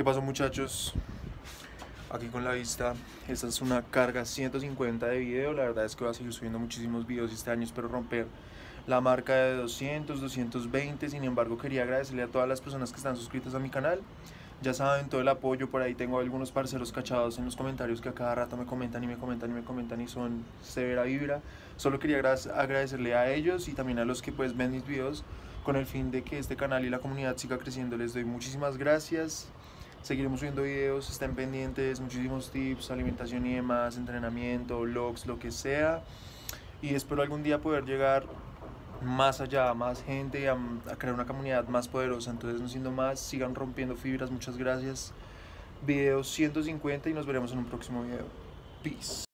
¿Qué pasó muchachos? Aquí con la vista, esta es una carga 150 de video, la verdad es que voy a seguir subiendo muchísimos videos este año, espero romper la marca de 200, 220, sin embargo quería agradecerle a todas las personas que están suscritas a mi canal, ya saben todo el apoyo, por ahí tengo algunos parceros cachados en los comentarios que a cada rato me comentan y me comentan y me comentan y son severa vibra, solo quería agradecerle a ellos y también a los que pues ven mis videos con el fin de que este canal y la comunidad siga creciendo, les doy muchísimas gracias, Seguiremos subiendo videos, estén pendientes, muchísimos tips, alimentación y demás, entrenamiento, vlogs, lo que sea. Y espero algún día poder llegar más allá, más gente, a, a crear una comunidad más poderosa. Entonces, no siendo más, sigan rompiendo fibras. Muchas gracias. Video 150 y nos veremos en un próximo video. Peace.